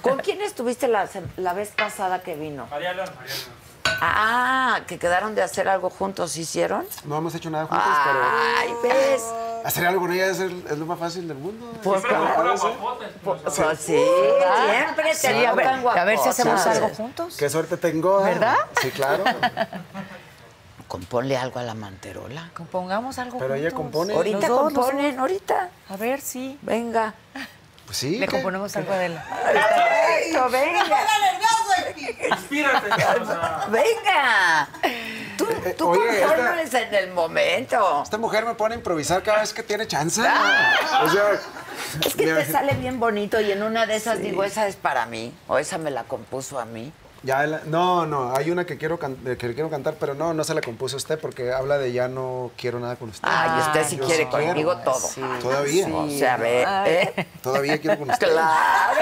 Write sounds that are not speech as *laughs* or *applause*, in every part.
¿Con quién estuviste la, la vez pasada que vino? María León, María León. Ah, que quedaron de hacer algo juntos, ¿hicieron? No hemos hecho nada juntos, Ay, ves. pero hacer algo con ella es, el- es lo más fácil del mundo. Pues Siempre con claro, sí. guapota. Pues sí, siempre te Sí, a ver, a ver si hacemos algo juntos. Qué suerte tengo. ¿eh? ¿Verdad? Sí, claro. *laughs* Componle algo a la manterola. Compongamos algo Pero ella compone. Ahorita componen, ahorita. A ver, sí. Venga. Pues sí. Le ¿qué? componemos algo a Adela. Perfecto, venga. Inspírate. Venga. Tú, tú oye, esta- en el momento. Esta mujer me pone a improvisar cada vez que tiene chance. O sea, Es que te sale bien bonito y en una de esas digo, esa es para mí. O esa me la compuso a mí. Ya, la- no, no, hay una que quiero, can- eh, que quiero cantar, pero no, no se la compuso usted porque habla de ya no quiero nada con usted. Ay, usted sí yo sí quiere quiero. conmigo todo. Todavía. O sea, a ver, ¿eh? Todavía quiero con usted. Claro.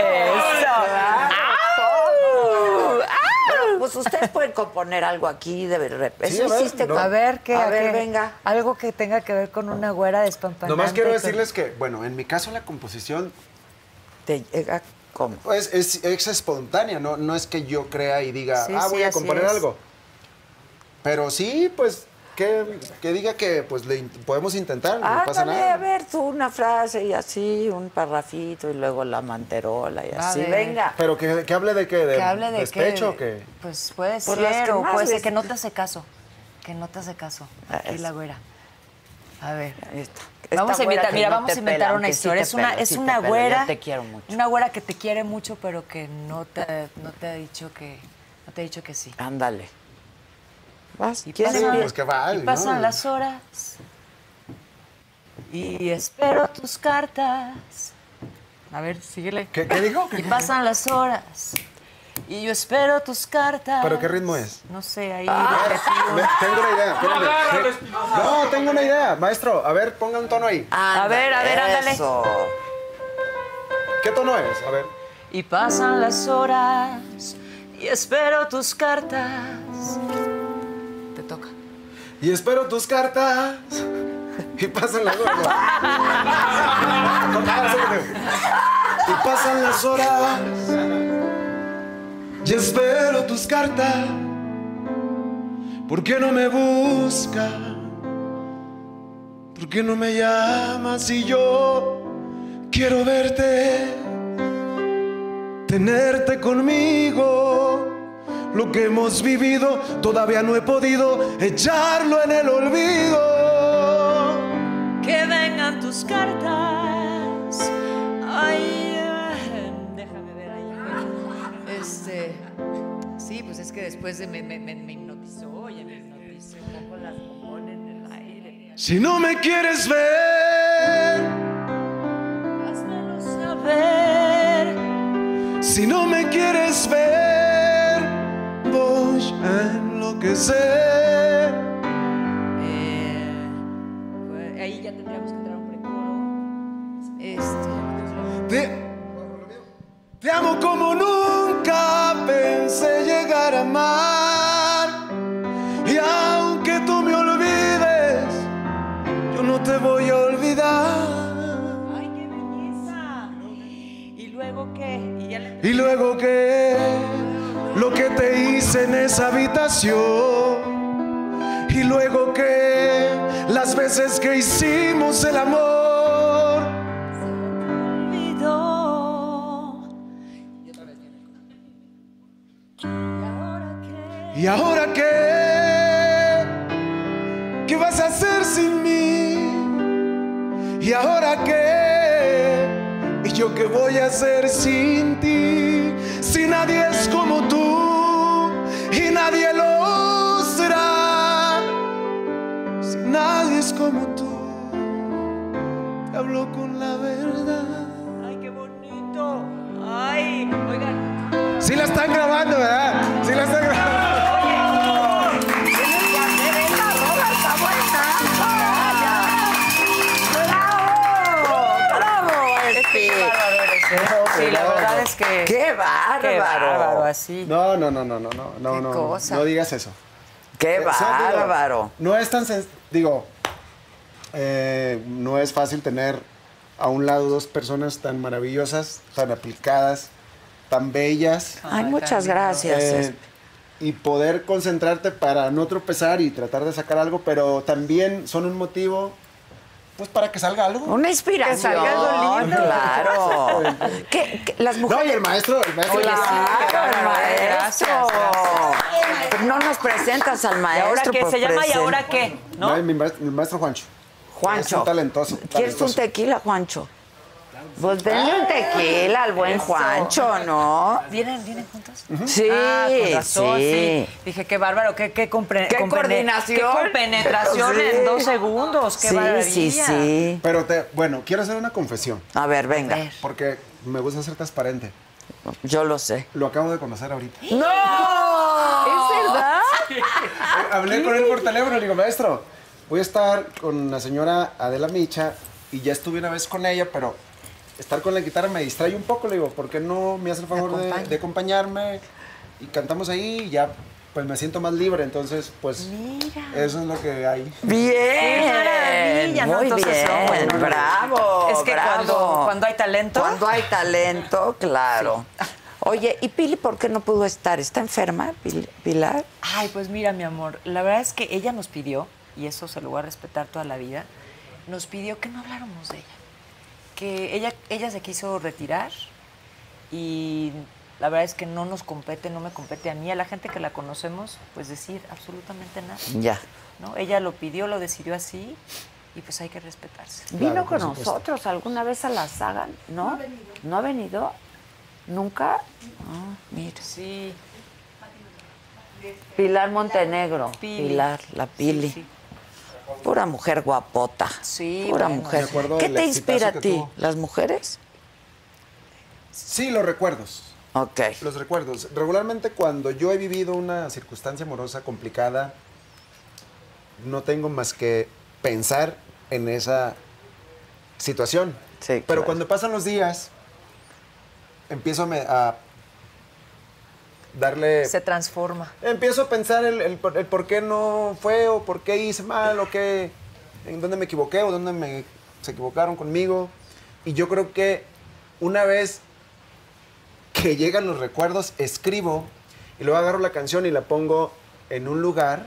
Claro. todo. Pero, pues ustedes pueden componer algo aquí de repente. Sí, a Eso ver, hiciste no. con- A ver, ¿qué? A a ver, qué? venga. Algo que tenga que ver con una güera despampanante. Nomás quiero con- decirles que, bueno, en mi caso la composición Te llega pues, es, es espontánea, no, no es que yo crea y diga, Sí, ah, sí, voy a componer algo. Pero sí, pues, que, que diga que pues le in- podemos intentar, no pasa nada. a ver, tú una frase y así, un parrafito y luego la manterola y así. Venga. Pero que, que hable de qué, de Que hable de despecho, qué. que Pues puede Por ser, o puede ser que no te hace caso. Que no te hace caso. Ah, Aquí es- la güera. A ver. Esta- Vamos esta a inventar, mira, no vamos a inventar pela, una sí historia. es una, pela, es sí una güera. Yo te quiero mucho. Una güera que te quiere mucho, pero que no te, no te ha dicho que, no te ha dicho que sí. Ándale. Vas. Y ¿Quién pasan? Pues que y ¿no? pasan las horas y espero tus cartas. A ver, síguele. ¿Qué, qué dijo? ¿Qué- Y pasan las horas y yo espero tus cartas. ¿Pero qué ritmo es? No sé, ahí. Ah. tengo una idea. No, tengo una idea. Maestro, a ver, ponga un tono ahí. A ver, a ver, ándale. Eso. ¿Qué tono es? A ver. Y pasan las horas y espero tus cartas. Te toca. Y espero tus cartas. Y pasan las horas. y pasan las horas. Y espero tus cartas. ¿Por qué no me buscas? ¿Por qué no me llamas si yo quiero verte? Tenerte conmigo. Lo que hemos vivido todavía no he podido echarlo en el olvido. Que vengan tus cartas. Ay, eh, déjame ver ahí. Este. Sí, pues es que después de me, me, me, hipnotizó, oye, me hipnotizó. Un poco las aire. Si no me quieres ver, Házmelo saber. si no me quieres ver, voy a enloquecer. Voy a olvidar. ¡Ay, qué belleza! ¿Y luego qué? Y ya le... Y luego que lo que te hice en esa habitación. Y luego que las veces que hicimos el amor. olvidó. Otra vez viene. ¿Y ahora qué? ¿Y ahora qué? ¿Y ahora qué? ¿Y yo qué voy a hacer sin ti? Si nadie es como tú y nadie lo será. Si nadie es como tú, te hablo con la verdad. ¡Ay, qué bonito! ¡Ay! Oigan, Sí la están grabando, ¿verdad? Sí la están grabando. Bárbaro! Qué bárbaro, así. No, no, no, no, no, no, no, Qué no, cosa. no digas eso. ¡Qué Eh, o sea, digo, bárbaro! no es tan sen- digo, eh, no es fácil tener a un lado dos personas tan maravillosas, tan aplicadas, tan bellas. Ay, muchas gracias. eh, y poder concentrarte para no tropezar y tratar de sacar algo, pero también son un motivo, pues para que salga algo. Una inspiración. Que salga algo lindo. *laughs* Claro. *laughs* ¿Qué- qué- las No, y mujeres. el maestro, el maestro Claro, el Gracias, maestro. No nos presentas al ¿Y maestro. ahora qué? pues ¿Se llama y ahora qué? No, ¿No? mi, maestro, mi maestro Juancho. Juancho. Es un talentoso. ¿Quieres un tequila, Juancho? Pues denle un tequila al buen Juancho, ¿no? ¿Vienen, ¿Vienen juntos? Sí, Ah, con razón, sí. sí. Dije, qué bárbaro, qué, qué, compre- Qué coordinación. Qué compenetración Sí. en dos segundos, qué sí, maravilla. sí, sí. Pero te, bueno, quiero hacer una confesión, A ver, venga. ver. porque me gusta ser transparente. Yo lo sé. Lo acabo de conocer ahorita. ¡No! ¿Es verdad? Hablé con él por teléfono y le digo, maestro, voy a estar con la señora Adela Micha y ya estuve una vez con ella, pero estar con la guitarra me distrae un poco. Le digo, ¿por qué no me hace el favor de, acompaña. de acompañarme? Y cantamos ahí y ya pues me siento más libre. Entonces, pues eso es lo que hay. Bien. Muy Entonces, bien. no, bueno, no. bravo. Es que bravo. cuando- cuando hay talento. Cuando hay talento, claro. Oye, ¿y Pili por qué no pudo estar? ¿Está enferma, Pil- Pilar? Ay, pues mira, mi amor, la verdad es que ella nos pidió, y eso se lo voy a respetar toda la vida, nos pidió que no habláramos de ella. Que ella, ella se quiso retirar y la verdad es que no nos compete, no me compete a mí, a la gente que la conocemos, pues decir absolutamente nada. Ya. ¿no? Ella lo pidió, lo decidió así y pues hay que respetarse. ¿Vino con nosotros alguna vez a la saga? ¿No? ¿No ha venido? ¿Nunca? Ah, mira. Sí. Pilar Montenegro. Pili. Pilar, la Pili. Sí, sí. Pura mujer guapota. Sí, Pura bueno. mujer. ¿Qué te inspira a ti? tuvo. ¿Las mujeres? Sí, los recuerdos. Ok. Los recuerdos. Regularmente cuando yo he vivido una circunstancia amorosa complicada, no tengo más que pensar en esa situación. Sí, Pero claro. cuando pasan los días, empiezo a darle... Se transforma. Empiezo a pensar el, el por- el por qué no fue o por qué hice mal o qué, en dónde me equivoqué o dónde me, se equivocaron conmigo. Y yo creo que una vez que llegan los recuerdos, escribo y luego agarro la canción y la pongo en un lugar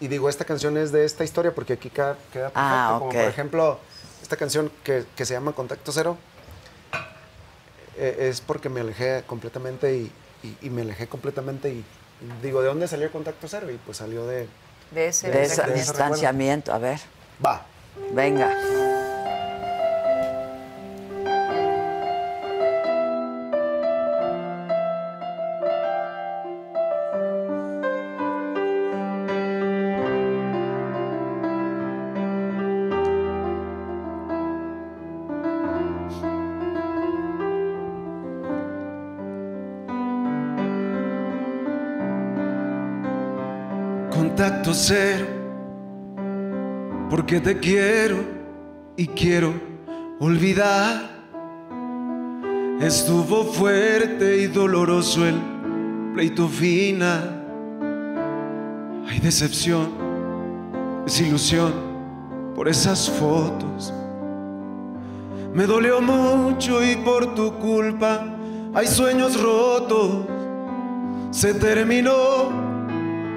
y digo, esta canción es de esta historia porque aquí queda, queda perfecto. Ah, Como ok. por ejemplo, esta canción que, que se llama Contacto Cero eh, es porque me alejé completamente y, y- y me alejé completamente y digo, ¿de dónde salió Contacto Cero? Y pues salió de... De ese De ese de ese distanciamiento. A ver, Va. venga. Contacto cero, porque te quiero y quiero olvidar. Estuvo fuerte y doloroso el pleito final. Hay decepción, desilusión por esas fotos. Me dolió mucho y por tu culpa hay sueños rotos. Se terminó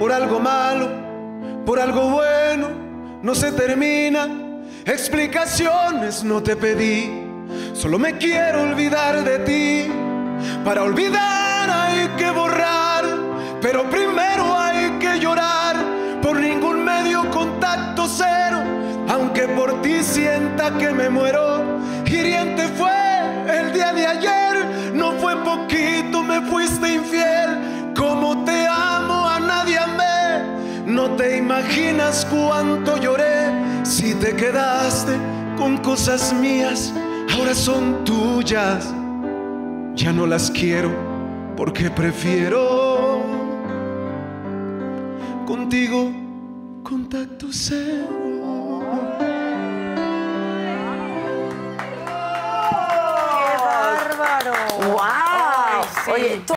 por algo malo, por algo bueno, no se termina. Explicaciones no te pedí, solo me quiero olvidar de ti. Para olvidar hay que borrar, pero primero hay que llorar. Por ningún medio contacto cero, aunque por ti sienta que me muero. No te imaginas cuánto lloré si te quedaste con cosas mías, ahora son tuyas. Ya no las quiero porque prefiero contigo contacto cero. ¡Qué bárbaro! ¡Wow! Ay, sí. Oye, ¿tú